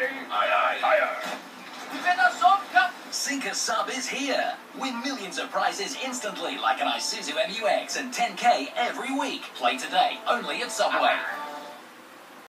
at ready. Aye, aye. A sub is here. Win millions of prizes instantly like an Isuzu MUX and 10k every week. Play today, only at Subway.